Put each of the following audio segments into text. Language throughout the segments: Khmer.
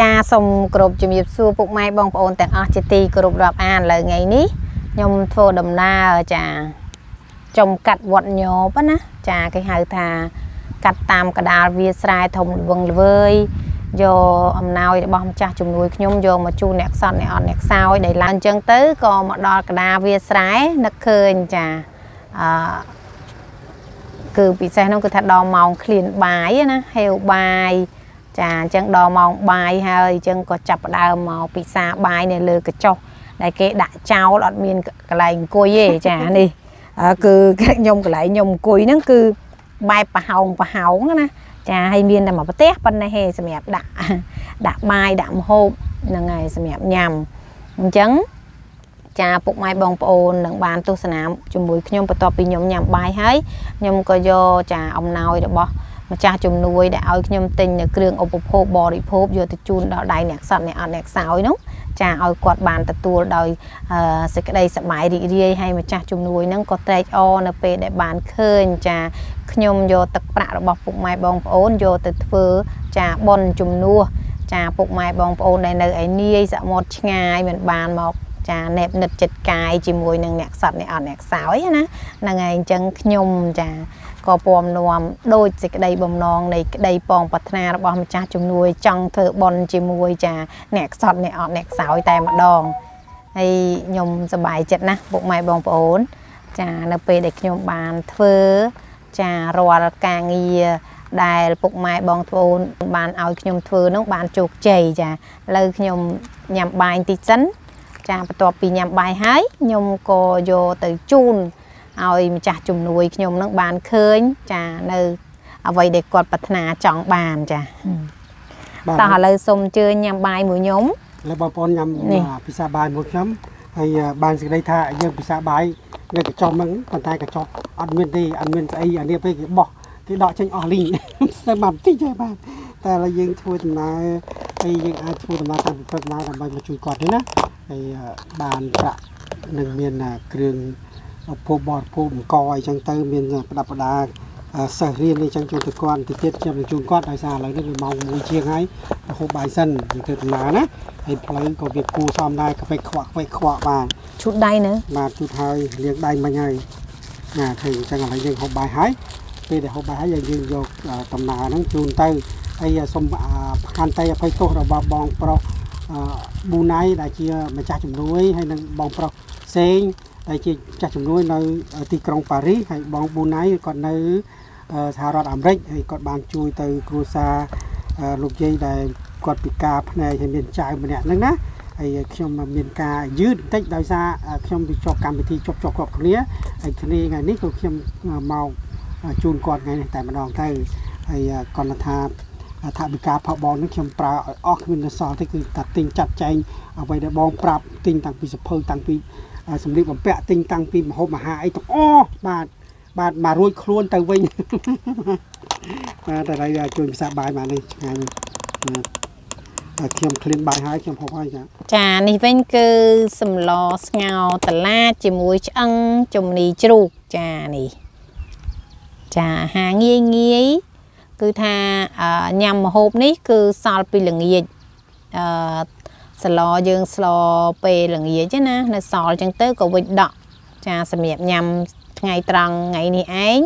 ចាសូមគោរពជំរាបសួរពុកម៉ែបងប្អូនទាំងអស់ជាទីគោរពរាប់អានឥឡូវថ្ងៃនេះខ្ញុំធ្វើដំណើរចាចំកាត់វត្តញោបណាចាគេហៅថា កាត់តាមកដាលវាស្រែធំល្វឹងល្វើយយកអំណោយរបស់ម្ចាស់ជំនួយខ្ញុំយកមកជូនអ្នកខ្សត់អ្នកអត់អ្នកខ្សោយដែលឡើងអញ្ចឹងទៅក៏មកដល់កដាលវាស្រែនឹកឃើញចាអឺគឺពិសេសនោះគឺថាដល់ម៉ោងឃ្លានបាយណាហេវបាយ ចាអញ្ចឹងដល់ម៉ោងបាយហើយអញ្ចឹងក៏ចាប់ផ្ដើមមកពិសាបាយនៅលើកញ្ចុះដែលគេដាក់ចោលអត់មានកន្លែងអង្គុយទេចានេះគឺខ្ញុំកន្លែងខ្ញុំអង្គុយហ្នឹងគឺបែបប្រហោងប្រហោងណាចាហើយមានតែមួយប្រទេសប៉ុណ្ណេះទេសម្រាប់ដាក់ដាក់បាយដាក់ម្ហូបហ្នឹងហើយសម្រាប់ញ៉ាំអញ្ចឹងចាពុកម៉ែបងប្អូននឹងបានទស្សនាជាមួយខ្ញុំបន្ទាប់ពីខ្ញុំញ៉ាំបាយហើយខ្ញុំក៏យកចាអំណោយរបស់ ម្ចាស់ជំនួយដែលឲ្យខ្ញុំទិញនៅគ្រឿងឧបភោគបរិភោគយកទៅជូនដល់ដៃអ្នកសត្វអ្នកអត់អ្នកខ្សោយនោះចាឲ្យគាត់បានទទួលដោយសេចក្តីសប្បាយរីករាយហើយម្ចាស់ជំនួយហ្នឹងក៏ត្រេកអរនៅពេលដែលបានឃើញចាខ្ញុំយកទឹកប្រាក់របស់ពុកម៉ែបងប្អូនយកទៅធ្វើចាប៉ុនជំនួសចាពុកម៉ែបងប្អូនដែលនៅឯនាយសមុទ្រឆ្ងាយមិនបានមកចាណែបនិតចិត្តកាយជាមួយនឹងអ្នកសត្វអ្នកអត់អ្នកខ្សោយណាហ្នឹងហើយអញ្ចឹងខ្ញុំចា ក៏ពំនាំដូចសេចក្តីបំណងនៃក្តីពងប្រាថ្នារបស់ម្ចាស់ជំនួយចង់ធ្វើបន់ជាមួយចាអ្នកខ្សត់អ្នកអត់អ្នកខ្សោយតែម្ដងហើយខ្ញុំសប្បាយចិត្តណាស់ពុកម៉ែបងប្អូន ចានៅពេលដែលខ្ញុំបានធ្វើចារាល់ការងារដែលពុកម៉ែបងប្អូនបានឲ្យខ្ញុំធ្វើនោះបានជោគជ័យចាឥឡូវខ្ញុំញ៉ាំបាយតិចសិនចាបន្ទាប់ពីញ៉ាំបាយហើយខ្ញុំក៏យកទៅជូន ឲ្យម្ចាស់ជំនួយខ្ញុំនឹងបានឃើញចានៅអ្វីដែលគាត់ប្រាថ្នាចង់បានចាតោះឥឡូវសូមអញ្ជើញញ៉ាំបាយមួយខ្ញុំឥឡូវបងប្អូនញ៉ាំពិសាបាយមួយខ្ញុំហើយបានសេចក្តីថាយើងពិសាបាយនៅកញ្ចប់ហ្នឹងប៉ុន្តែកញ្ចប់អត់មានទេអត់មានស្អីអានេះពេលគេបោះគេដកចេញអស់លីងស្ទើរមកបន្តិចហើយបាទតែឥឡូវយើងធ្វើដំណើរហើយយើងអាចធ្វើដំណើរតាមពិភពណាដើម្បីមកជួយគាត់ទេណាហើយបានប្រាក់នឹងមានគ្រឿង ភពបរិភោគអង្គអីចឹងទៅមានប្រដាប់ប្រដាសិស្សរៀនអីចឹងជូនទៅគាត់ទៅទៀតខ្ញុំនឹងជូនគាត់ដោយសារឥឡូវនេះវាម៉ោង1ជាងហើយរហូតបាយសិនយើងធ្វើដំណើរណាហើយផ្លូវក៏វាគូសំដែរកាហ្វេខ្វាក់ខ្វេខ្វាក់បានជូតដៃនៅបាទជូតហើយលាងដៃមិញហើយណាធ្វើអញ្ចឹងឥឡូវយើងហូបបាយហើយពេលដែលហូបបាយហើយយើងយកដំណើរហ្នឹងជូនទៅហើយសូមខន្តីអភ័យទោសរបស់បងប្រុសប៊ូណៃដែលជាម្ចាស់ជំនួយហើយនិងបងប្រុសផ្សេង ដែលជាចាស់ជំនួយនៅទីក្រុងប៉ារីសហើយបងប៊ូណៃគាត់នៅសហរដ្ឋអាមេរិកហើយគាត់បានជួយទៅគ្រួសារលោកយាយដែលគាត់ពិការភ្នែកហើយមានចៅម្នាក់ហ្នឹងណាហើយខ្ញុំមានការយឺតបន្តិចដោយសារខ្ញុំទៅជាប់កម្មវិធីជាប់ជាប់គ្រប់គ្នាហើយគ្នាថ្ងៃនេះក៏ខ្ញុំមកជូនគាត់ថ្ងៃនេះតែម្ដងទៅហើយគាត់ថាថាវិការផបងនេះខ្ញុំប្រើឲ្យអស់គ្មានសល់ទេគឺតែទិញចាត់ចែងអ្វីដែលបងប្រាប់ទិញតាំងពីសភៅតាំងពី សម្លៀកបំពាក់ទិញតាំងពីមហូបអាហារអីទាំងអស់បាទបាទមករួចខ្លួនទៅវិញបាទតែឡើយជួយភាសាបាយមកនេះឆ្ងាញ់បាទខ្ញុំឃ្លានបាយហើយខ្ញុំហូបហើយចាចានេះវិញគឺសម្លស្ងោរតឡាជាមួយឆ្អឹងជំនីជ្រូកចានេះចាអាហារងាយងាយគឺថាញ៉ាំម្ហូបនេះគឺសល់ពីល្ងាចអឺ សឡយើងស្លពេលល្ងាចណានៅសល់ចឹងទៅក៏វិចដកចាសម្រាប់ញ៉ាំថ្ងៃត្រង់ថ្ងៃនេះឯង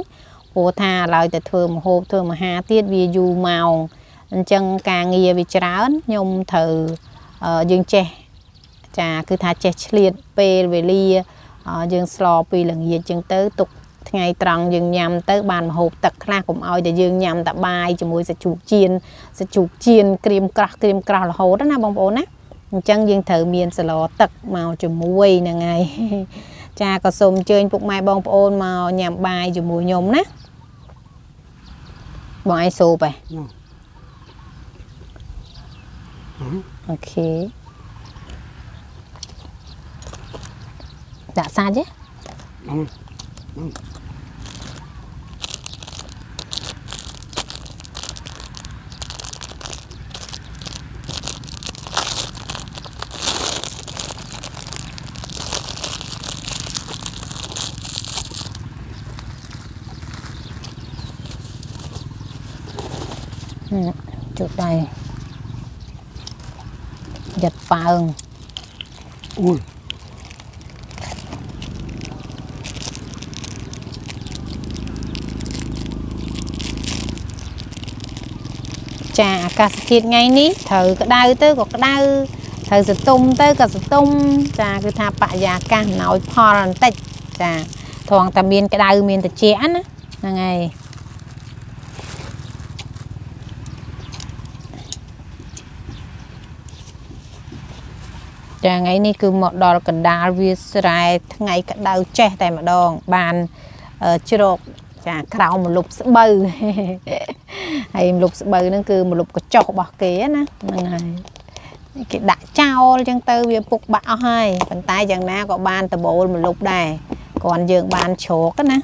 ព្រោះថាឡើយតែធ្វើម្ហូបធ្វើអាហារទៀតវាយូរម៉ោងអញ្ចឹងការងារវាច្រើនខ្ញុំត្រូវយើងចេះចាគឺថាចេះឆ្លៀតពេលវេលាយើងស្លពីល្ងាចចឹងទៅទុកថ្ងៃត្រង់យើងញ៉ាំទៅបានម្ហូបទឹកខ្លះកុំឲ្យតែយើងញ៉ាំតែបាយជាមួយសាច់ជ្រូកចៀនសាច់ជ្រូកចៀនក្រៀមក្រាស់ក្រៀមក្រាស់រហូតណាបងប្អូនណា អញ្ចឹងយើងត្រូវមានសឡទឹកមកជាមួយហ្នឹងហើយចាក៏សូមអញ្ជើញពុកម៉ែបងប្អូនមកញ៉ាំបាយជាមួយខ្ញុំណាបងឯងសូបហ៎អូខេដាក់សាច់ទេអឺ ជូតដៃយ៉ាត់ប៉ើងអូយចាអាកាសធាតុថ្ងៃនេះត្រូវក្តៅទៅក៏ក្តៅត្រូវសន្ទុំទៅក៏សន្ទុំចាគឺថាបរិយាកាសណោយផលបន្តិចចាត្រង់តែមានក្តៅមានត្រជាក់ណាហ្នឹងហើយ ចាថ្ងៃនេះគឺមកដល់កណ្ដាលវាលស្រែថ្ងៃក្តៅចេះតែម្ដង បានអឺជ្រកចាក្រោមម្លប់ស្បូវហើយម្លប់ស្បូវហ្នឹងគឺម្លប់កញ្ចុះរបស់គេណាហ្នឹងហើយគេដាក់ចោលអញ្ចឹងទៅវាពុកបាក់អស់ហើយប៉ុន្តែយ៉ាងណាក៏បានដបូលម្លប់ដែរគ្រាន់យើងបានជ្រកណា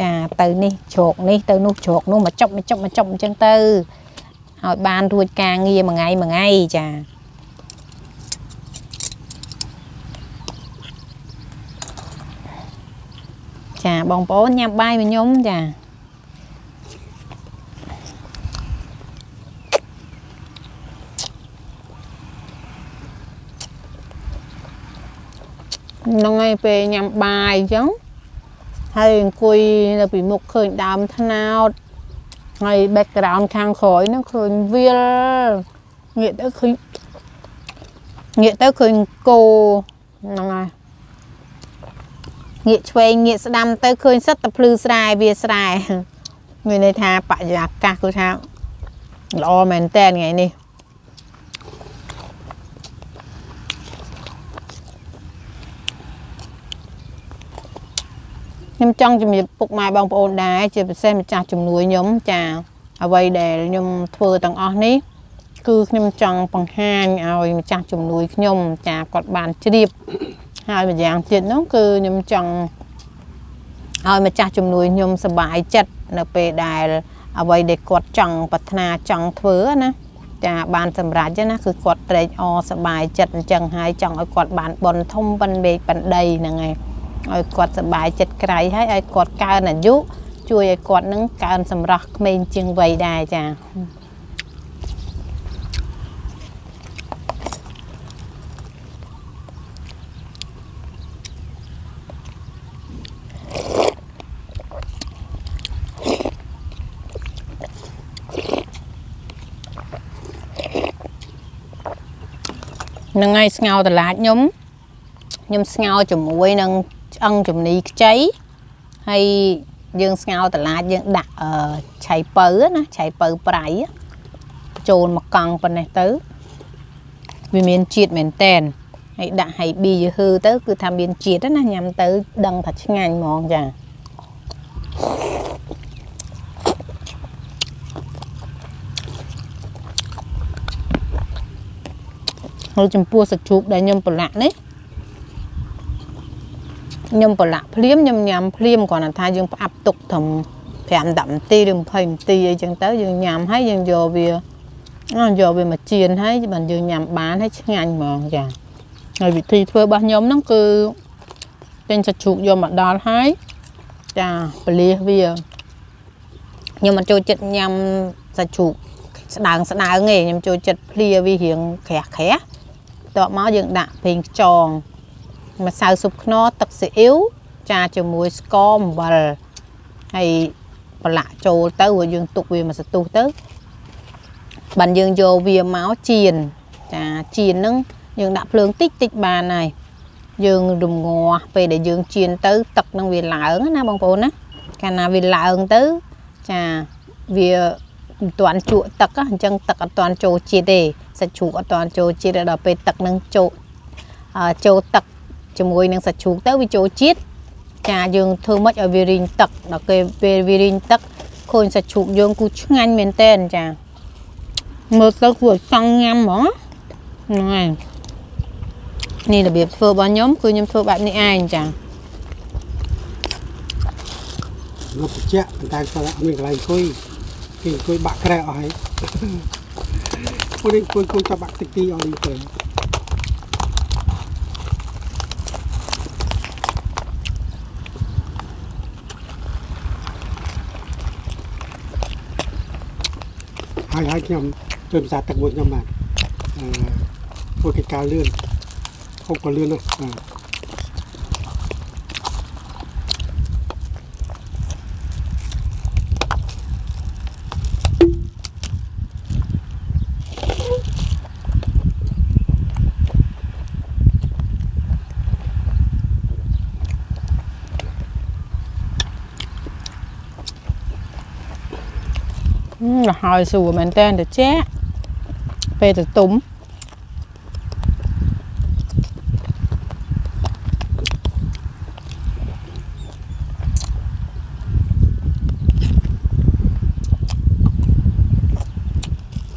ចាទៅនេះជ្រកនេះទៅនោះជ្រកនោះមកចុកមកចុកមកចុកអញ្ចឹងទៅឲ្យបានរួចការងារមួយថ្ងៃមួយថ្ងៃចា ចាបងប្អូនញ៉ាំបាយមួយខ្ញុំចាហ្នឹងហើយពេលញ៉ាំបាយអញ្ចឹងហើយអង្គុយនៅពីមុខឃើញដើមថ្នោតហើយ background ខាងក្រោយហ្នឹងឃើញវាលងាកទៅឃើញងាកទៅឃើញគោហ្នឹងហើយ ងាកឆ្វេងងាកស្ដាំទៅឃើញសិតតែភ្លឺស្រែវាស្រែមានន័យថាបរិយាកាសគឺថាល្អមែនតើថ្ងៃនេះខ្ញុំចង់ជំរាបពុកម៉ែបងប្អូនដែរជាពិសេសម្ចាស់ជំនួយខ្ញុំចាអ្វីដែលខ្ញុំធ្វើទាំងអស់នេះ គឺខ្ញុំចង់បង្ហាញឲ្យម្ចាស់ជំនួយខ្ញុំ ចាគាត់បានជ្រាប ហើយម្យ៉ាងទៀតនោះគឺខ្ញុំចង់ឲ្យម្ចាស់ជំនួយខ្ញុំសប្បាយចិត្តនៅពេលដែល អ្វីដែលគាត់ចង់ប្រាថ្នាចង់ធ្វើណាចាបានសម្រេចណាគឺគាត់ត្រេកអរសប្បាយចិត្តអញ្ចឹងហើយចង់ឲ្យគាត់បានបនធំបិណ្ឌបេកបិណ្ដីហ្នឹងហើយឲ្យគាត់សប្បាយចិត្តក្រៃហើយឲ្យគាត់កើនអាយុជួយឲ្យគាត់នឹងកើនសម្រស់ក្មេងជាងវ័យដែរចា ហ្នឹងហើយស្ងោរតឡាចខ្ញុំខ្ញុំស្ងោរជាមួយនឹងឆ្អឹងជំនីខ្ចីហើយយើងស្ងោរតឡាចយើងដាក់អឺឆៃពៅណាឆៃពៅប្រៃចូលមកកង់ប៉ុណ្ណេះទៅវាមានជាតិមែនតែនហើយដាក់ហើយប៊ីយឺហឺទៅគឺថាមានជាតិណាញ៉ាំទៅដឹងថាឆ្ងាញ់ហ្មងចា ហើយចំពោះសាច់ជ្រូកដែលខ្ញុំប្រឡាក់នេះខ្ញុំប្រឡាក់ភ្លាមខ្ញុំញ៉ាំភ្លាមគ្រាន់តែថាយើងផ្អាប់ទុកត្រឹម5 10នាទីឬ20នាទីអីចឹងទៅយើងញ៉ាំហើយយើងយកវាអស់យកវាមកចៀនហើយបានយើងញ៉ាំបានហើយឆ្ងាញ់ហ្មងចាហើយវិធីធ្វើរបស់ខ្ញុំហ្នឹងគឺទិញសាច់ជ្រូកយកមកដល់ហើយចាបលៀសវាខ្ញុំមិនចូលចិត្តញ៉ាំសាច់ជ្រូកស្ដើងស្ដើងទេខ្ញុំចូលចិត្តភ្លាវារៀងក្រាស់ក្រាស់ តបមកយើងដាក់ប្រេងខ្យងម្សៅស៊ុបខ្នុរទឹកស៊ីអ៊ីវចាជាមួយស្ករអំបិលហើយប្រឡាក់ចូលទៅរួចយើងទុកវាមួយសន្ទុះទៅបានយើងយកវាមកចៀនចាចៀនហ្នឹងយើងដាក់ភ្លើងតិចតិចបានហើយយើងរំងាស់ពេលដែលយើងចៀនទៅទឹកនឹងវាឡើងណាបងប្អូនណាកាលណាវាឡើងទៅចាវា មិនទាន់ជក់ទឹកអញ្ចឹងទឹកអត់ទាន់ចូលជាតិទេសាច់ជ្រូកអត់ទាន់ចូលជាតិដល់ពេលទឹកនឹងចូលអឺចូលទឹកជាមួយនឹងសាច់ជ្រូកទៅវាចូលជាតិចាយើងធ្វើម៉េចឲ្យវារីងទឹកដល់គេពេលវារីងទឹកឃើញសាច់ជ្រូកយើងគូឆ្ងាញ់មែនតើចាមើលទៅគួរឲ្យចង់ញ៉ាំហ្មងហ្នឹងហើយនេះរបៀបធ្វើរបស់ខ្ញុំគឺខ្ញុំធ្វើបែបនេះឯងចាងប់ត្រជាក់ប៉ុន្តែគាត់អត់មានកន្លែងអង្គុយ គេអង្គុយបាក់ក្រែអស់ហើយពួកនេះអង្គុយអង្គុយចាប់បាក់តិចទីអស់នេះទៅហើយហើយខ្ញុំជួយភាសាទឹកមួយខ្ញុំបាទអឺធ្វើកិច្ចការលឿនហូបក៏លឿនណាស់បាទ អឺល្ហើ យស្រួលមែនតើត្រជាក់ពេលទៅទុំ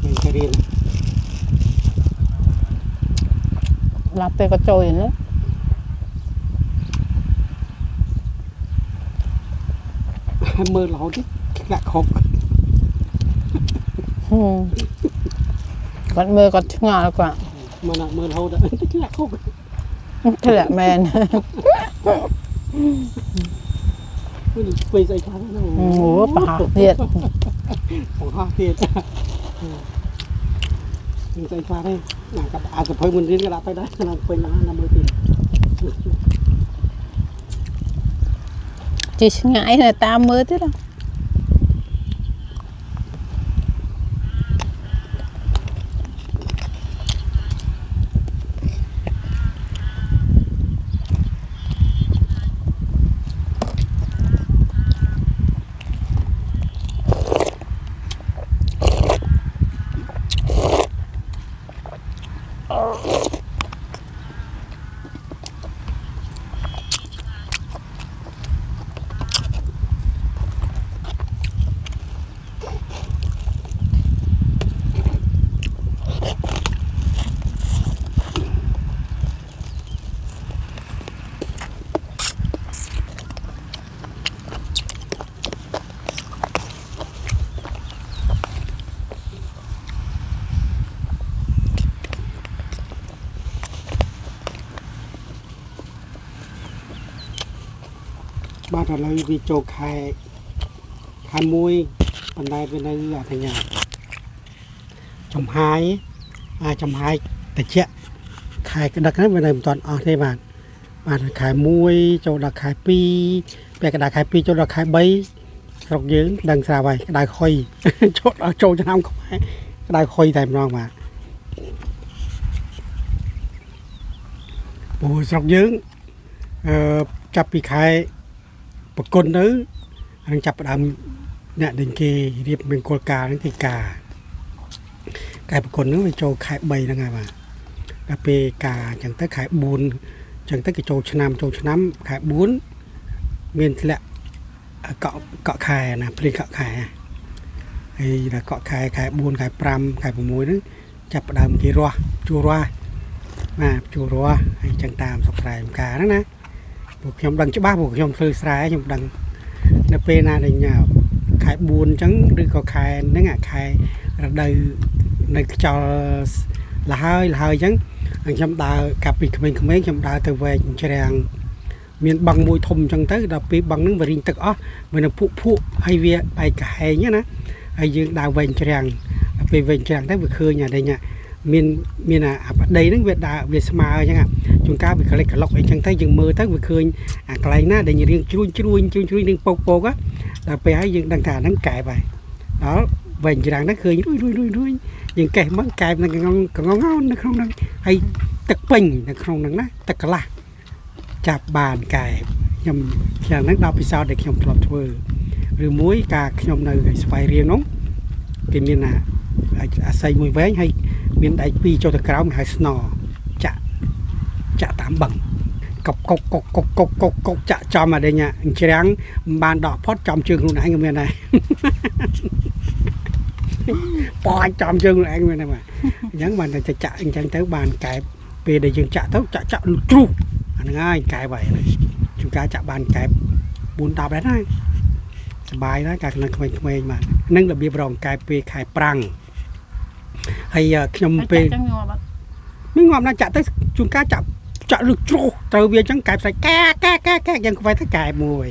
មានតែរៀនឡាប់ពេលក៏ចូលហ្នឹងហើយមើលរហូតនេះធ្លាក់ខប់ ហឹមគាត់មើលគាត់ឆ្ងល់គាត់មកណាមើលរហូតដល់ធ្លាក់ខប់ធ្លាក់មែនមិនស្ពេស្អីខ្លះណាអូប្រហោះទៀតបង្ហោះទៀតមិនស្អីខ្លះទេណាក៏អាចសភៅមិនរៀនក៏ដាក់ទៅដែរណាពេញណាណាមើលទៀតជីឆ្ងាយនៅតាមមើលទៀត ហ៎បាទឥឡូវវាចូលខែខែ1ប៉ុន្តែវានៅអធញ្ញាចំហាយអាចំហាយតិចខែក្តឹកហ្នឹងវានៅមិនទាន់អស់ទេបាទបាទខែ1ចូលដល់ខែ2ពេលក្តៅខែ2ចូលដល់ខែ3ស្រុកយើងដឹងស្រាប់ហើយក្តៅខុយចូលដល់ចូលឆ្នាំខ្មែរក្តៅខុយតែម្ដងបាទអូស្រុកយើងអឺចាប់ពីខែ ប្រគុណទៅអានឹងចាប់ផ្ដើមអ្នកដែលគេរៀបមង្គលការហ្នឹងគឺការកែប្រគុណហ្នឹងវាចូលខែ3ហ្នឹងហើយបាទដល់ពេលការអញ្ចឹងទៅខែ4អញ្ចឹងទៅគេចូលឆ្នាំចូលឆ្នាំខែ4មានធ្លាក់កក់កក់ខែណាព្រាកក់ខែហើយដល់កក់ខែខែ4ខែ5ខែ6ហ្នឹងចាប់ផ្ដើមគេរស់ជួររស់បាទជួររស់ហើយអញ្ចឹងតាមសុខស្រែចម្ការហ្នឹងណា ពួកខ្ញុំដឹងច្បាស់ពួកខ្ញុំធ្វើស្រែខ្ញុំដឹងនៅពេលណាដែលញ៉ាខែ4អញ្ចឹងឬក៏ខែហ្នឹងអាខែរដូវនៅខ្យល់លហើយលហើយអញ្ចឹងហើយខ្ញុំដើរកាប់ពីក្មេងៗខ្ញុំដើរទៅវែកជ្រាំងមានបឹងមួយធំអញ្ចឹងទៅដល់ពេលបឹងហ្នឹងវារីងទឹកអស់វានៅភក់ភក់ហើយវាបែកកហែងណាហើយយើងដើរវែងជ្រាំងដល់ពេលវែងជ្រាំងទៅវាឃើញអានេះមានមានអាអាប្តីហ្នឹងវាដើរវាស្មើអញ្ចឹង អាជួនកាលវាក្លេកក្លុកអីចឹងទៅយើងមើលទៅវាឃើញអាកន្លែងណាដែលរៀងជ្រួញជ្រួញជ្រួញជ្រួញនឹងពកពកដល់ពេលហើយយើងដឹងថាហ្នឹងកែបហើយដល់វិញច្រាំងហ្នឹងឃើញរួយរួយរួយរួយយើងកេះមកកែបនឹងកងកងងនៅក្នុងហ្នឹងហើយទឹកពេញនៅក្នុងហ្នឹងណាទឹកកន្លះចាប់បានកែបខ្ញុំខ្ញុំហ្នឹងដល់ពិសោធន៍ដែលខ្ញុំធ្លាប់ធ្វើឬមួយការខ្ញុំនៅឯស្វាយរៀងនោះគេមានអាអាស័យមួយវែងហើយមានដៃពីរចូលទៅក្រោមគេហៅស្នចាក់ ចាក់តាមបឹងកុកកុកកុកកុកកុកកុកកុកចាក់ចំអដេញអញ្ច្រាំងមិនបានដកផុតចំជើងខ្លួនឯងក៏មានដែរ ប៉ាច់ចំជើងខ្លួនឯងមានដែរបាទអញ្ចឹងបានតែចាក់អញ្ចឹងទៅបានកែបពេលដែលយើងចាក់ទៅចាក់ចាក់លុជ្រុះអាហ្នឹងហើយកែបហើយជួនកាលចាក់បានកែប4 10ដែរណាសบายណាស់កាលក្នុងក្មេងៗបាទហ្នឹងរបៀបរងកែបពេលខែប្រាំងហើយខ្ញុំពេល ចឹងងាប់អត់ មិនងាប់ណាស់ចាក់ទៅជួនកាលចាក់ ចាក់លឹកជ្រុះត្រូវវាអញ្ចឹងកែបស្រាច់កែកែកែកែយ៉ាងខ្វែទៅកែមួយ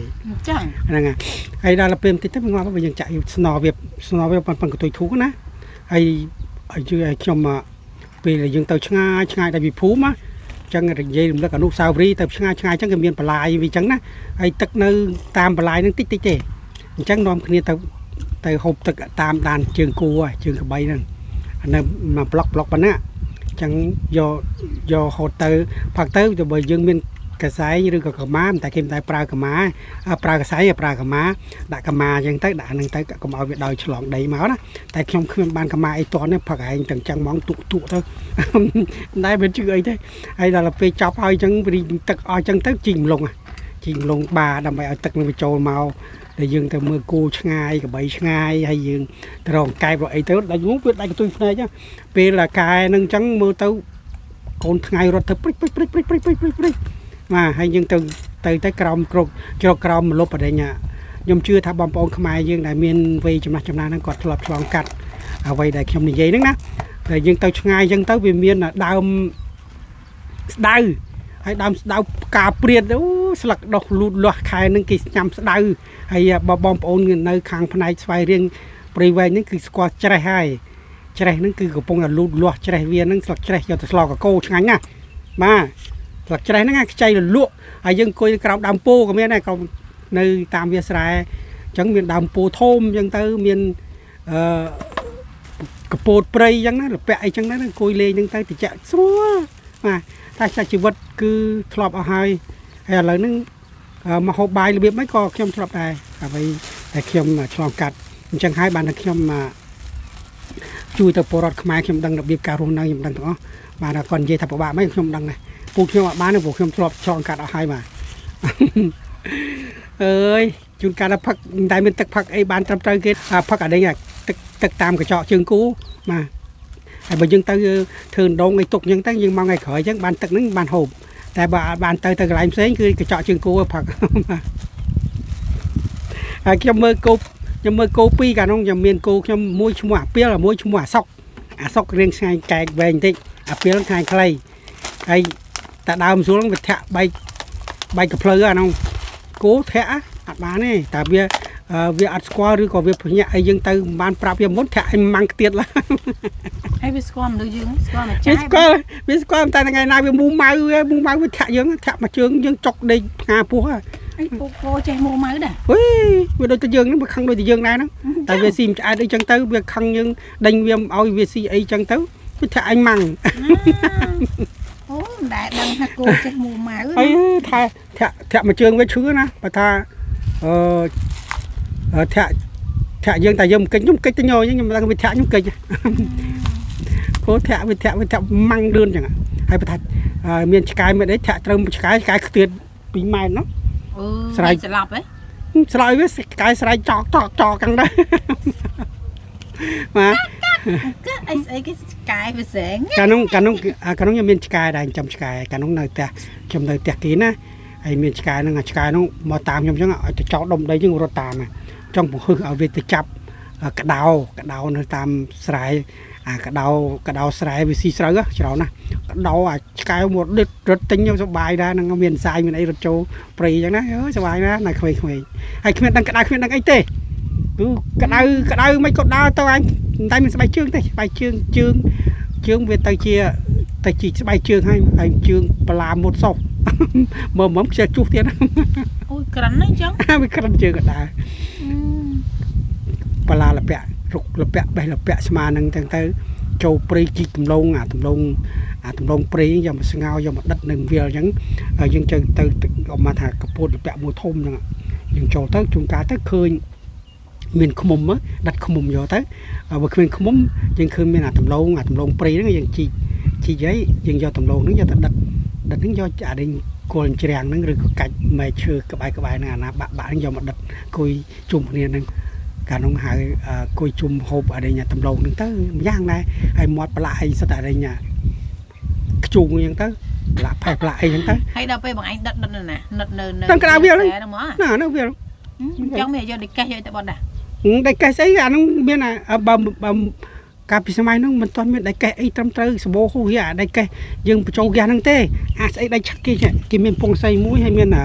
ចឹងហ្នឹងហើយហើយដល់ពេលបន្តិចទៅមិនងាប់វិញយើងចាក់ស្នវាស្នវាប៉ុនប៉ុនកតុយធូកណាហើយហើយជួយឲ្យខ្ញុំពេលដែលយើងទៅឆ្ងាយឆ្ងាយដល់ពីភូមិណាចឹងនិយាយរំលឹកអនុស្សាវរីយ៍ទៅឆ្ងាយឆ្ងាយចឹងក៏មានបន្លាយវាចឹងណាហើយទឹកនៅតាមបន្លាយហ្នឹងតិចតិចទេអញ្ចឹងនាំគ្នាទៅទៅហូបទឹកតាមដានជើងគោហ៎ជើងក្បីហ្នឹងអានៅមួយប្លុកប្លុកប៉ុណ្ណាអញ្ចឹងយកយកហូតទៅផឹកទៅទៅបើយើងមានកសែងឬក៏កម្មាមិនតែគេមិនតែប្រើកម្មាអ่าប្រើកសែងប្រើកម្មាដាក់កម្មាអញ្ចឹងទៅដាក់ហ្នឹងទៅកុំឲ្យវាដោយឆ្លងដីមកណាតែខ្ញុំគ្មានបានកម្មាអីតន់ទេផឹកឯងទាំងចឹងហ្មងទុកទុកទៅមិនដែលមានជឿអីទេហើយដល់ពេលចប់ហើយអញ្ចឹងរីងទឹកអស់អញ្ចឹងទៅជីកម្លងជីកម្លងបាដើម្បីឲ្យទឹកនឹងវាចូលមក ដែលយើងទៅមើលគោឆ្ងាយកបីឆ្ងាយហើយយើងទៅរងកែបរកអីទៅដាច់មកវាដាច់កន្ទុយភ្នែកពេលកែនឹងអញ្ចឹងមើលទៅកូនថ្ងៃរត់ទៅព្រិចព្រិចព្រិចព្រិចព្រិចព្រិចព្រិចព្រិចបាទហើយយើងទៅទៅទៅក្រោមក្រកជ្រកក្រោមមលុបបដិញ្ញាខ្ញុំជឿថាបងប្អូនខ្មែរយើងដែលមានវ័យចំណាស់ចំណាស់ហ្នឹងគាត់ធ្លាប់ឆ្លងកាត់អ្វីដែលខ្ញុំនិយាយហ្នឹងណាតែយើងទៅឆ្ងាយអញ្ចឹងទៅវាមានដើមស្ដៅហើយដើមស្ដៅផ្កាព្រាតអូ ស្លឹកដុះលូតលាស់ខែហ្នឹងគេញ៉ាំស្ដៅហើយបើបងប្អូននៅខាងផ្នែកស្វាយរៀងព្រៃវែងហ្នឹងគឺស្គាល់ច្រេះហើយច្រេះហ្នឹងគឺកំពុងតែលូតលាស់ច្រេះវាហ្នឹងស្លឹកច្រេះយកទៅស្លកកោឆ្ងាញ់ណាស់បាទស្លឹកច្រេះហ្នឹងខ្ចីរលក់ហើយយើងអង្គុយក្រោមដើមពោក៏មានដែរក៏នៅតាមវាស្រែអញ្ចឹងមានដើមពោធំអញ្ចឹងទៅមានអឺកពោតព្រៃអញ្ចឹងណាលពាក់អីអញ្ចឹងណាអង្គុយលេងហ្នឹងទៅតិចស្រួលបាទតែសាច់ជីវិតគឺធ្លាប់អស់ហើយ ហើយឥឡូវហ្នឹងមកហូបបាយរបៀបម៉េចក៏ខ្ញុំធ្លាប់ដែរអ្វីតែខ្ញុំឆ្លងកាត់អញ្ចឹងហើយបានតែខ្ញុំជួយទៅពលរដ្ឋខ្មែរខ្ញុំដឹងរបៀបការរស់នៅខ្ញុំដឹងទាំងអស់បាទគាត់និយាយថាពិបាកមិនខ្ញុំដឹងដែរពូខ្ញុំអត់បានទេព្រោះខ្ញុំធ្លាប់ឆ្លងកាត់អស់ហើយបាទអើយជួនកាលផឹកតែមានទឹកផឹកអីបានត្រឹមត្រូវគេផឹកអានេះទឹកទឹកតាមកញ្ចក់ជើងគូបាទហើយបើយើងទៅធ្វើដងអីទុកអញ្ចឹងទៅយើងមកថ្ងៃក្រោយអញ្ចឹងបានទឹកហ្នឹងបានហូប តែបើបានទៅទៅកន្លែងផ្សេងគឺកញ្ចក់ជើងគោផឹកហើយខ្ញុំមើលគោខ្ញុំមើលគោពីរកាលនោះខ្ញុំមានគោខ្ញុំមួយឈ្មោះអាពីលមួយឈ្មោះអាសុកអាសុករៀងឆ្ងាយកែកវែងបន្តិចអាពីលឆ្ងាយខ្លីហើយតែដើមស្រួលវាធាក់បែកបែកកភ្លៅអានោះគោធាក់អត់បានទេតែវា វាអត់ស្គាល់ឬក៏វាភ្ញាក់អីយើងទៅមិនបានប្រាប់វាមុនធាក់អីម៉ាំងទៀតឡើយហើយវាស្គាល់មនុស្សយើងស្គាល់មកចាវាស់ស្គាល់វាស្គាល់តែថ្ងៃណាវាមូម៉ៅវាមូម៉ៅវាធាក់យើងធាក់មកជើងយើងចុកដេកផ្ងាពោះហើយហើយពូពូចេះមួម៉ៅដែរហុយវាដូចតែយើងហ្នឹងវាខឹងដូចតែយើងដែរហ្នឹងតែវាស៊ីមិនឆ្អែតអីចឹងទៅវាខឹងយើងដេញវាឲ្យវាស៊ីអីចឹងទៅវាធាក់អញម៉ាំងអូមិនដែលដឹងថាគោចេះមួម៉ៅហើយថាធាក់ធាក់មកជើងវាឈឺណាបើថាអឺអឺ ធាក់ធាក់យើងតែយើងមិនកិច្ចខ្ញុំកិច្ចទៅញយខ្ញុំមិនដឹងវាធាក់ខ្ញុំកិច្ចគោធាក់វាធាក់វាធាក់ម៉ាំងលឿនចឹងហើយបើថាអឺមានឆ្កែមានអីធាក់ត្រូវឆ្កែឆ្កែខ្ទាត2ម៉ែត្រនោះអូស្រែកស្លាប់ហ៎ស្លោយវាឆ្កែស្រែកចកចកចកចឹងដែរបាទគឺអីស្អីគេឆ្កែវាស្រែងកាលនោះកាលនោះអាកាលនោះខ្ញុំមានឆ្កែដែរចាំឆ្កែកាលនោះនៅផ្ទះខ្ញុំនៅផ្ទះគេណាហើយមានឆ្កែហ្នឹងអាឆ្កែនោះមកតាមខ្ញុំចឹងឲ្យទៅចោលដុំដីចឹងរត់តាមណា ចង់បង្ហឹសឲ្យវាទៅចាប់កដោកដោនៅតាមស្រែអាកដោកដោស្រែវាស៊ីស្រូវច្រើនណាស់កដោអាឆ្កែមករត់រត់ទិញខ្ញុំសុបាយដែរហ្នឹងមានសាយមានអីរត់ចូលព្រៃចឹងណាអើយសុបាយណាស់នៅក្មេងៗហើយគ្មានដឹងក្តៅគ្មានដឹងអីទេគឺក្តៅក្តៅមិនក៏ដើរទៅអញតែមានស្បែកជើងទេស្បែកជើងជើងជើងវាទៅជាទៅជីស្បែកជើងហើយហើយជើងបលាមុតសោះមើលមកខ្ជិលជុះទៀតណាអូយក្រិនហ្នឹងចឹងវាក្រិនជើងក៏ដើរ បលាលពាក់រុកលពាក់បេះលពាក់ស្មានឹងទាំងទៅចូលព្រៃជីកទំលងអាទំលងអាទំលងព្រៃយកមកស្ងោយកមកដិតនឹងវាលអញ្ចឹងហើយយើងទៅទៅអមថាកពតលពាក់មួយធំអញ្ចឹងយើងចូលទៅជួនកាលទៅឃើញមានឃុំដិតឃុំយកទៅបើគ្មានឃុំយើងឃើញមានអាទំលងអាទំលងព្រៃហ្នឹងយើងជីកជីកហើយយើងយកទំលងហ្នឹងយកទៅដិតដិតហ្នឹងយកអានេះគល់ជ្រាំងហ្នឹងឬក៏កាច់មែកឈើក្បែរក្បែរហ្នឹងអាណាបាក់បាក់ហ្នឹងយកមកដិតគួយជុំគ្នាហ្នឹង កាលនោះហៅអឺគួយជុំហូបអរិញតំឡងហ្នឹងទៅម្យ៉ាងដែរហើយមាត់ប្រឡាក់អីសិតអរិញខ្ជុងអញ្ចឹងទៅប្រឡាក់ផែប្រឡាក់អីអញ្ចឹងទៅហើយដល់ពេលបងឯងដិតដិតនៅណាដិតនៅនៅតាមក្តៅវាហ្នឹងហ្នឹងមកណានៅវាចឹងមានយកដេកកេះយកទៅបត់ដែរដៃកេះស្អីអានោះមានអាបើបើកាលពីសម័យនោះមិនទាន់មានដៃកេះអីត្រឹមត្រូវសបោហូហៀអាដៃកេះយើងបញ្ចូលហ្គាសហ្នឹងទេអាស្អីដៃឆឹកគេគេមានពងសៃមួយហើយមានអា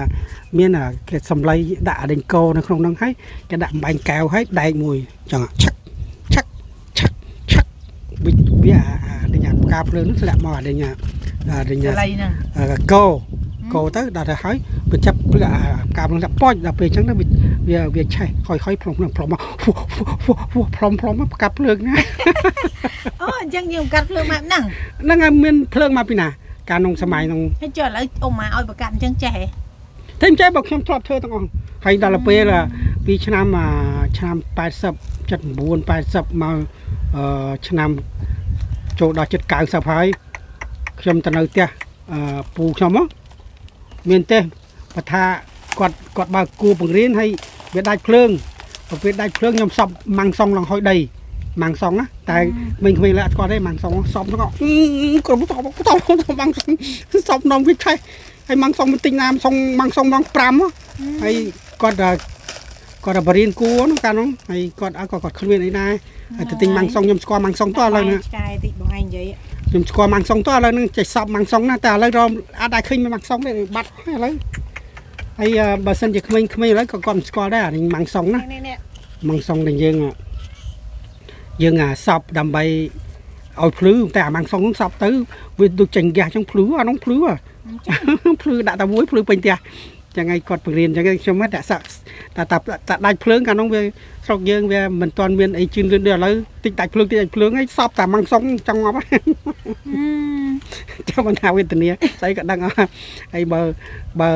មានអាគេសំឡីដាក់អាដេញកោនៅក្នុងហ្នឹងហើយគេដាក់អំបែងកែវហើយដែកមួយចឹងឆឹកឆឹកឆឹកឆឹកវាវាអាអាដេញអាពផ្កាភ្លើងនោះធ្លាក់មកអត់ដេញអត់ដេញចលៃហ្នឹងកោកោទៅដល់ទៅហើយវាចាប់ផ្លាផ្កាភ្លើងដាក់ប៉ោចដល់ពេលអញ្ចឹងទៅវាវាឆេះខ້อยៗផ្លុំផ្លុំផ្លុំមកផ្លុំផ្លុំផ្កាភ្លើងណាអូអញ្ចឹងយើងកាត់ភ្លើងម៉ាប់ហ្នឹងហ្នឹងហើយមានភ្លើងមកពីណាកាលក្នុងសម័យក្នុងហើយចុះឥឡូវអ៊ំម៉ាឲ្យប្រកាសអញ្ចឹងចេះហ៎ តែមិនចេះបើខ្ញុំធ្លាប់ធ្វើទាំងអស់ហើយដល់ទៅពេលពីឆ្នាំអាឆ្នាំ80 79 80មកអឺឆ្នាំចូលដល់ចិត្ត90ហើយខ្ញុំទៅនៅផ្ទះអឺពូខ្ញុំហ៎មានទេបើថាគាត់គាត់បើកគួរបង្រៀនហើយវាដាច់ភ្លើងបើពេលដាច់ភ្លើងខ្ញុំសប់ម៉ាំងសុងឡើងហុយដីម៉ាំងសុងណាតែមិញក្មេងឡើយអត់ស្គាល់ទេម៉ាំងសុងសប់ទាំងអស់គ្រប់តបតបម៉ាំងសុងសប់នំវាឆេះ ហើយម៉ាំងសុងបន្តិចណាមសុងម៉ាំងសុងដង5ហ៎ហើយគាត់អឺគាត់បរៀនគួរនោះកាលនោះហើយគាត់អើគាត់គាត់គ្មានអីដែរហើយទៅទិញម៉ាំងសុងខ្ញុំស្គាល់ម៉ាំងសុងតឥឡូវនេះឆ្កែតិចបងឯងនិយាយខ្ញុំស្គាល់ម៉ាំងសុងតឥឡូវនេះចេះសប់ម៉ាំងសុងណាតែឥឡូវរមអាចដែរឃើញម៉ាំងសុងទេបាត់ហើយឥឡូវហើយអឺបើសិនជាក្មេងៗឥឡូវក៏គាត់មិនស្គាល់ដែរអានេះម៉ាំងសុងណានេះនេះម៉ាំងសុងដែលយើងអ่ะយើងអាសប់ដើម្បីឲ្យភ្លឺតែអាម៉ាំងសុងហ្នឹងសប់ទៅវាដូចចេញហ្គាសចឹងភ្លឺអានោះភ្លឺហ៎អញ្ចឹង ភ្លឺដាក់តែមួយភ្លឺពេញផ្ទះចឹងហើយគាត់បង្រៀនចឹងហើយខ្ញុំហ្នឹងតែសាក់តែតែតែដាច់ភ្លើងកាលនោះវាស្រុកយើងវាមិនទាន់មានអីជឿនលឿនដូចឥឡូវតិចដាច់ភ្លើងតិចដាច់ភ្លើងហើយសពតែម៉ាំងសុងចង់ងាប់ហើយចាំមិនថាវេទនាស្អីក៏ដឹងអស់ហើយបើបើ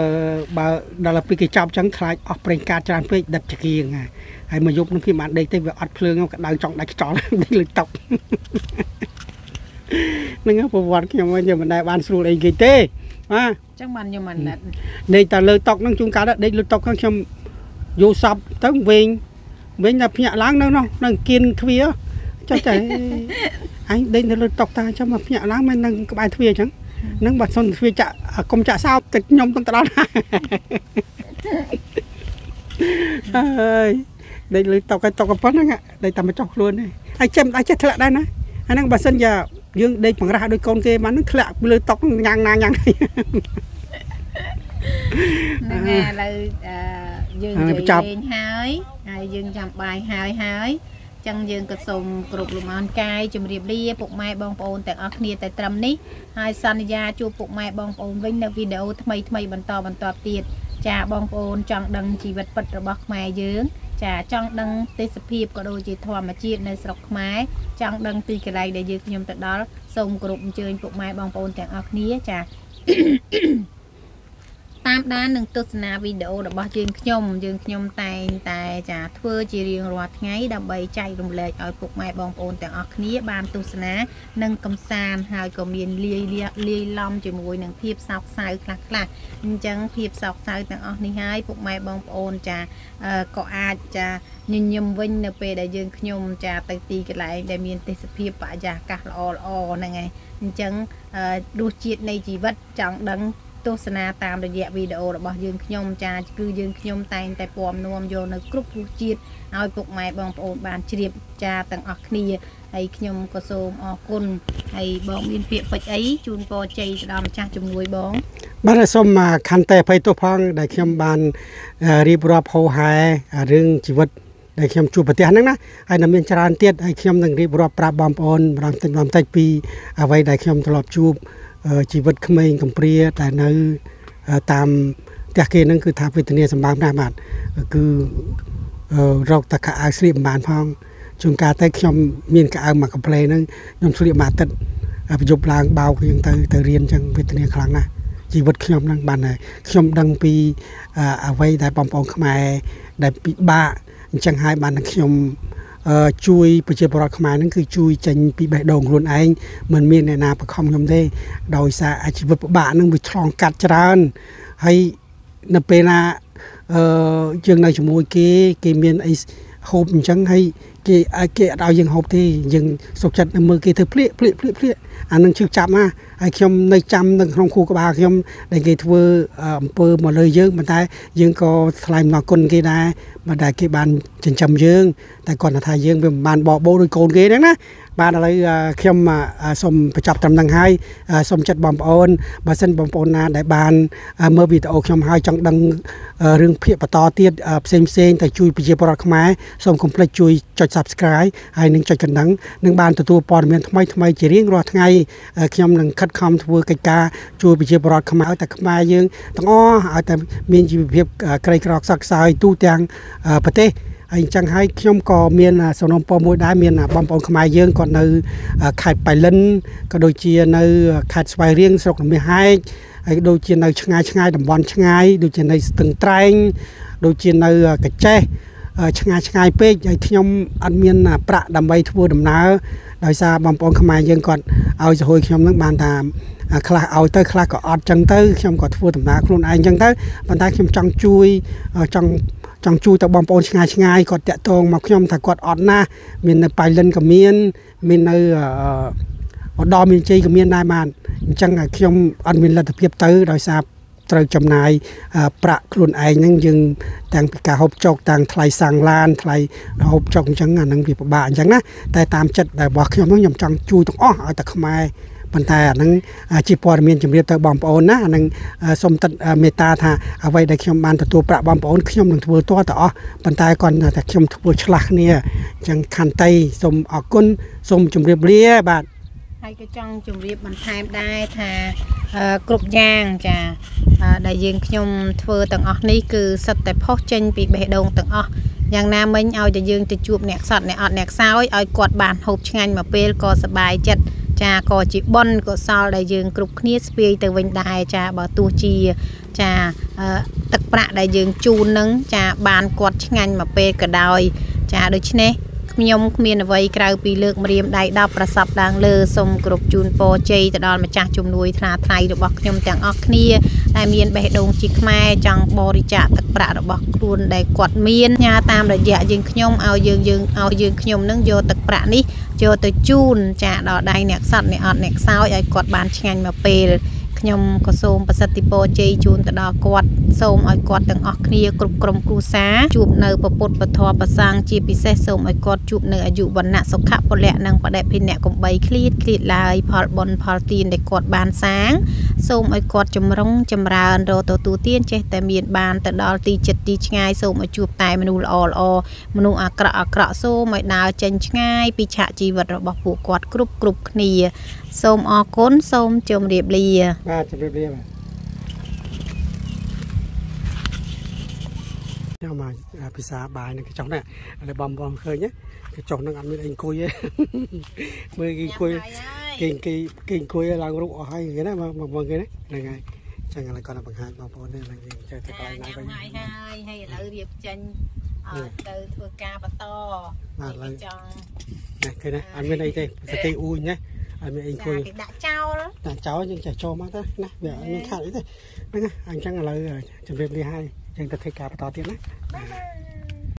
បើដល់ពេលគេចាប់ចឹងខ្លាចអស់ប្រេងកាតច្រើនពេកដិតចង្គៀងហើយហើយមកយប់នោះគេបានដេកទៅវាអត់ភ្លើងក៏ដៅចង់ដាច់ខ្យល់ដេកលើតុហ្នឹងហើយប្រវត្តិខ្ញុំវិញមិនដែលបានស្រួលអីគេទេ បាទអញ្ចឹងបានខ្ញុំមិនណិតដេកតែលើតុហ្នឹងជួនកាលដេកលើតុហ្នឹងខ្ញុំយកសពទៅវិញវិញតែភ្ញាក់ឡើងនៅនោះនៅគៀនទ្វារចុះតែអញដេកនៅលើតុតាចាំមកភ្ញាក់ឡើងមិននឹងក្បែរទ្វារអញ្ចឹងហ្នឹងបើសុនទ្វារចាក់កុំចាក់សោបទឹកខ្ញុំទៅដល់ហើយដេកលើតុឲ្យតុកប៉ុណ្្នឹងដេកតែមកចោះខ្លួនទេហើយចាំអាចចេះធ្លាក់ដែរណាអាហ្នឹងបើសិនជា យើងដេកបង្រាស់ដោយកូនគេបានហ្នឹងធ្លាក់លើតុញ៉ាំងណាញ៉ាំងហ្នឹងហើយឥឡូវអឺយើងហើយនិបញ្ចយាប់យលេងហើយហើយយើងចាំបាយហើយហើយអញ្ចឹងយើងក៏សូមគ្រប់លំអរកាយជំរាបលាពុកម៉ែបងប្អូនទាំងអស់គ្នាតែត្រឹមនេះហើយសន្យាជួបពុកម៉ែបងប្អូនវិញនៅវីដេអូថ្មីថ្មីបន្តបន្តទៀតចាបងប្អូនចង់ដឹងជីវិតពិតរបស់ខ្មែរយើង ចាចង់ដឹងទេសភាពក៏ដូចជាធម្មជាតិនៅស្រុកខ្មែរចង់ដឹងទីកន្លែងដែលយើងខ្ញុំទៅដល់សូមគោរពអញ្ជើញពុកម៉ែបងប្អូនទាំងអស់គ្នាចា តាមដាននិងទស្សនាវីដេអូរបស់យើងខ្ញុំយើងខ្ញុំតែងតែចាធ្វើជារៀងរាល់ថ្ងៃដើម្បីចែករំលែកឲ្យពុកម៉ែបងប្អូនទាំងអស់គ្នាបានទស្សនានិងកំសាន្តហើយក៏មានលាយលាលាយឡំជាមួយនឹងភាពសោកសៅខ្លះខ្លះៗអញ្ចឹងភាពសោកសៅទាំងអស់នេះហើយពុកម៉ែបងប្អូនចាអឺក៏អាចចាញញឹមវិញនៅពេលដែលយើងខ្ញុំចាទៅទីកន្លែងដែលមានទេសភាពបរិយាកាសល្អល្អហ្នឹងហើយអញ្ចឹងអឺរសជាតិនៃជីវិតចង់ដឹង ទស្សនាតាមរយៈវីដេអូរបស់យើងខ្ញុំចាគឺយើងខ្ញុំតែងតែពំនាំយកនៅគ្រប់រសជាតិឲ្យពុកម៉ែបងប្អូនបានជ្រាបចាទាំងអស់គ្នាហើយខ្ញុំក៏សូមអរគុណហើយបងមានពាក្យពេចន៍អីជូនពរជ័យទៅដល់ម្ចាស់ជំនួយបង បាទសូមអ่าខន្តីអភ័យទោសផង ដែលខ្ញុំបានអឺរៀបរាប់ហោហែរឿងជីវិតដែលខ្ញុំជួបប្រទះហ្នឹងណាហើយនៅមានច្រើនទៀតហើយខ្ញុំនឹងរៀបរាប់ប្រាប់បងប្អូនម្ដងតិចម្ដងតិចពីអ្វីដែលខ្ញុំធ្លាប់ជួបអឺ ជីវិតក្មេងកំព្រាតែនៅអឺតាមផ្ទះគេហ្នឹងគឺថាវេទនាសម្បើមណាស់បាទគឺអឺរកតែខោអាវស្លៀកមិនបានផងជួនកាលទៅខ្ញុំមានកៅអៅមកកំ pl ហ្នឹងខ្ញុំស្លៀកមួយអាទិត្យហើយប្រយុទ្ធឡើងបោកយើងទៅទៅរៀនអញ្ចឹងវេទនាខ្លាំងណាស់ជីវិតខ្ញុំហ្នឹងបានហើយខ្ញុំដឹងពីអឺអ្វីដែលបងប្អូនខ្មែរដែលពិបាកអញ្ចឹងហើយបានតែខ្ញុំអឺ ជួយប្រជាពលរដ្ឋខ្មែរហ្នឹងគឺជួយចេញពីបេះដូងខ្លួនឯងមិនមានអ្នកណាបង្ខំខ្ញុំទេដោយសារអាជីវិតពិបាកហ្នឹងវាឆ្លងកាត់ច្រើនហើយនៅពេលណាអឺយើងនៅជាមួយគេគេមានអីហូបអញ្ចឹងហើយគេឲ្យគេអត់ឲ្យយើងហូបទេយើងសុខចិត្តនៅមើលគេធ្វើភ្លៀកភ្លៀកភ្លៀកភ្លៀកអានឹងជឿចាប់ណា ហើយខ្ញុំនៅចាំនៅក្នុងខួរក្បាលខ្ញុំដែលគេធ្វើអឺអំពើមកលើយើងប៉ុន្តែ យើងក៏ថ្លែងអំណរគុណគេដែរបើដែលគេបានចិញ្ចឹមយើង តែគាត់ថាយើងវាមិនបានបបោដូចកូនគេហ្នឹងណាបាទឥឡូវអឺខ្ញុំអឺសូមបញ្ចប់ត្រឹមហ្នឹងហើយអឺសូមចិត្តបងប្អូនបើសិនបងប្អូនណាដែលបានអឺមើលវីដេអូខ្ញុំហើយចង់ដឹងអឺរឿងភាគបន្តទៀតអឺផ្សេងផ្សេងៗទៅជួយប្រជាពលរដ្ឋខ្មែរសូមកុំភ្លេចជួយចុច Subscribe ហើយនឹងចុចកណ្ដឹងនឹងបានទទួលព័ត៌មានថ្មីថ្មីៗជារៀងរាល់ថ្ងៃអឺខ្ញុំនឹងខិតខំធ្វើកិច្ចការជួយប្រជាពលរដ្ឋខ្មែរឲ្យតែខ្មែរយើងទាំងអស់ឲ្យតែមានជីវភាពអឺក្រីក្រខ្សត់ខ្សោយទូទាំងអឺប្រទេសហើយអញ្ចឹងហើយខ្ញុំក៏មានអាសំណូមពរមួយដែរមានអាបងប្អូនខ្មែរយើងគាត់នៅអាខេត្តបៃលិនក៏ដូចជានៅខេត្តស្វាយរៀងស្រុករមាសហែកហើយដូចជានៅឆ្ងាយឆ្ងាយតំបន់ឆ្ងាយដូចជានៅស្ទឹងត្រែងដូចជានៅកញ្ចេះអឺឆ្ងាយឆ្ងាយពេកហើយខ្ញុំអត់មានអាប្រាក់ដើម្បីធ្វើដំណើរ ដោយសារបងប្អូនខ្មែរយើងគាត់ឲ្យសហួយខ្ញុំនឹងបានថាអាខ្លះឲ្យទៅខ្លះក៏អត់ចឹងទៅខ្ញុំក៏ធ្វើដំណើរខ្លួនឯងចឹងទៅប៉ុន្តែខ្ញុំចង់ជួយអឺចង់ចង់ជួយទៅបងប្អូនឆ្ងាយឆ្ងាយគាត់តាក់ទងមកខ្ញុំថាគាត់អត់ណាស់មាននៅប៉ៃលិនក៏មានមាននៅអឺឧត្តរមានជ័យក៏មានដែរបានអញ្ចឹងខ្ញុំអត់មានលទ្ធភាពទៅដោយសារ ត្រូវចំណាយអឺប្រាក់ខ្លួនឯងហ្នឹងយើងទាំងពីការហូបចុកទាំងថ្លៃសាំងឡានថ្លៃហូបចុកអញ្ចឹងអាហ្នឹងវាពិបាកអញ្ចឹងណាតែតាមចិត្តរបស់ខ្ញុំហ្នឹងខ្ញុំចង់ជួយទាំងអស់ឲ្យតែខ្មែរប៉ុន្តែអាហ្នឹងអាជាព័ត៌មានជំរាបទៅបងប្អូនណាអាហ្នឹងអឺសូមទឹកអឺមេត្តាថាអ្វីដែលខ្ញុំបានទទួលប្រាក់បងប្អូនខ្ញុំនឹងធ្វើទាល់តែអស់ប៉ុន្តែគាត់ថាខ្ញុំធ្វើឆ្លាស់គ្នាអញ្ចឹងខន្តីសូមអរគុណសូមជម្រាបលាបាទ ហើយក៏ចង់ជម្រាបបន្ថែមដែរថាអឺគ្រប់យ៉ាងចាអឺដែលយើងខ្ញុំធ្វើទាំងអស់នេះគឺសិតតែផុសចេញពីបេះដូងទាំងអស់យ៉ាងណាមិញឲ្យតែយើងទៅជួបអ្នកសត្វអ្នកអត់អ្នកខ្សោយឲ្យគាត់បានហូបឆ្ងាញ់មកពេលក៏សប្បាយចិត្តចាក៏ជាបុណ្យកុសលដែលយើងគ្រប់គ្នាស្ពាយទៅវិញដែរចាបើទោះជាចាអឺទឹកប្រាក់ដែលយើងជូននឹងចាបានគាត់ឆ្ងាញ់មកពេលក៏ដោយចាដូច្នេះ ខ្ញុំគ្មានអ្វីក្រៅពីលើកម្រាមដៃ10ប្រសពឡើងលើសូមគ្រប់ជូនពរជ័យទៅដល់ម្ចាស់ជំនួយថ្នាថ្លៃរបស់ខ្ញុំទាំងអស់គ្នាដែលមានបេះដូងជាខ្មែរចង់បរិច្ចាគទឹកប្រាក់របស់ខ្លួនដែលគាត់មានញ៉ាតាមរយៈយើងខ្ញុំឲ្យយើងយើងឲ្យយើងខ្ញុំនឹងយកទឹកប្រាក់នេះយកទៅជូនចាដល់ដៃអ្នកសត្វអ្នកអត់អ្នកខ្សោយឲ្យគាត់បានឆ្ងាញ់មកពេល ខ្ញុំក៏សូមប្រសិទ្ធិពរជ័យជូនទៅដល់គាត់សូមឲ្យគាត់ទាំងអស់គ្នាគ្រប់ក្រុមគ្រួសារជួបនៅពពុទ្ធពធប្រសាងជាពិសេសសូមឲ្យគាត់ជួបនៅអាយុវណ្ណៈសុខៈពលៈនិងបដិភិនៈកំបីឃ្លៀតឃ្លៀតឡើយផលបុណ្យផលទានដែលគាត់បានសាង សូមឲ្យគាត់ចម្រុងចម្រើនរកទទួលទានចេះតែមានបានទៅដល់ទីចិត្តទីឆ្ងាយសូមឲ្យជួបតែមនុស្សល្អល្អមនុស្សអាក្រក់អាក្រក់សូមឲ្យដើរចេញឆ្ងាយពីឆាកជីវិតរបស់ពួកគាត់គ្រប់គ្រប់គ្នាសូមអរគុណសូមជម្រាបលាបាទជម្រាបលាបាទខ្ញុំមកអាភាសាបាយនឹងកញ្ចុះនេះហើយបងបងឃើញណាកញ្ចុះនឹងអត់មានអីអង្គុយទេមើលគេអង្គុយគេគេគេអង្គុយឡើងរូបអស់ហើយគេណាបងបងគេណាហ្នឹងហើយចឹងឥឡូវគាត់នឹងបង្ហាញបងប្អូននេះឡើងយើងចេះទៅកន្លែងណាវិញហើយហើយហើយឥឡូវរៀបចេញឲ្យទៅធ្វើការបន្តបាទឥឡូវចង់ណាឃើញណាអត់មានអីទេសតិអ៊ូញណា អត់មានអីអង្គុយគេដាក់ចោលតែចោលយើងចេះចូលមកទៅណាវាអត់មានខាតអីទេហ្នឹងហើយអញ្ចឹងឥឡូវជម្រាបលាហើយយើងទៅធ្វើការបន្តទៀតណាបាយ